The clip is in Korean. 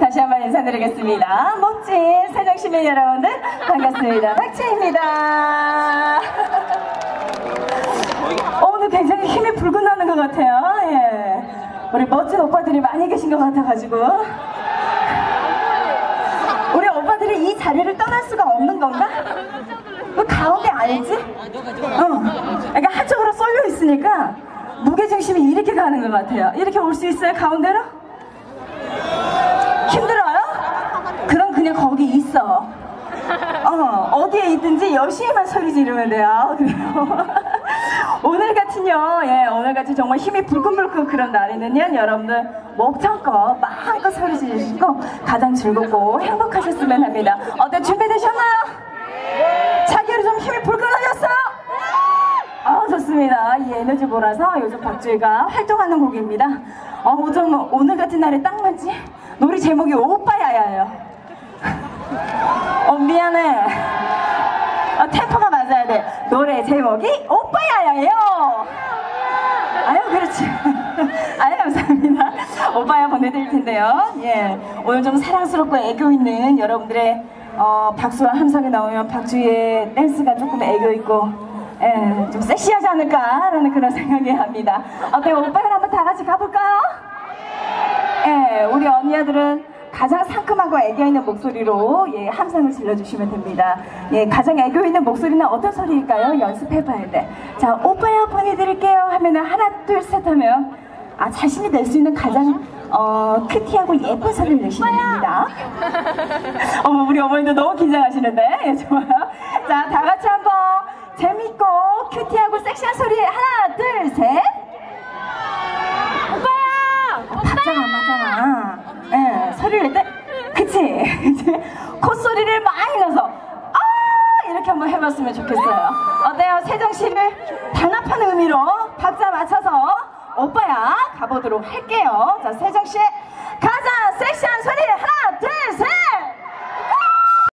다시 한 번 인사드리겠습니다. 멋진 세정 시민 여러분들 반갑습니다. 박채입니다. 어, 오늘 굉장히 힘이 불끈 나는 것 같아요. 예. 우리 멋진 오빠들이 많이 계신 것 같아가지고. 우리 오빠들이 이 자리를 떠날 수가 없는 건가? 그 가운데 알지? 어. 그러니까 한쪽으로 쏠려 있으니까 무게중심이 이렇게 가는 것 같아요. 이렇게 올 수 있어요, 가운데로? 힘들어요? 그럼 그냥 거기 있어. 어, 어디에 있든지 열심히만 소리 지르면 돼요. 오늘 같은요, 예, 오늘 같은 정말 힘이 불끈불끈 그런 날에는요, 여러분들 목청껏 마음껏 소리 지르시고 가장 즐겁고 행복하셨으면 합니다. 어때 준비되셨나요? 자기를 좀 힘이 불끈하셨어요? 아 좋습니다. 이 에너지 몰아서 요즘 박주희가 활동하는 곡입니다. 어, 좀 오늘 같은 날에 딱 맞지? 노래 제목이 오빠야야예요. 어 미안해. 어, 템포가 맞아야 돼. 노래 제목이 오빠야야예요. 아유 그렇지. 아유 감사합니다. 오빠야 보내드릴 텐데요. 예 오늘 좀 사랑스럽고 애교 있는 여러분들의 어, 박수와 함성이 나오면 박주희의 댄스가 조금 애교 있고 예, 좀 섹시하지 않을까라는 그런 생각이 합니다. 어때요? 오빠랑 한번 다 같이 가볼까요? 예, 우리 언니들은 가장 상큼하고 애교 있는 목소리로 예, 함성을 질러주시면 됩니다. 예, 가장 애교 있는 목소리는 어떤 소리일까요? 연습해봐야 돼. 자, 오빠야 보내드릴게요 하면은 하나, 둘, 셋 하면 아, 자신이 낼 수 있는 가장 어, 큐티하고 예쁜 소리를 내시면 됩니다. 어머, 우리 어머니도 너무 긴장하시는데? 예, 좋아요. 자, 다 같이 한번 재밌고 큐티하고 섹시한 소리 하나, 둘, 셋. 오빠야! 박자가 안 맞잖아. 예, 소리를 낼 때, 그치? 콧소리를 많이 넣어서, 아! 이렇게 한번 해봤으면 좋겠어요. 어때요? 세정씨를 단합하는 의미로 박자 맞춰서 오빠야 가보도록 할게요. 자, 세정씨, 가!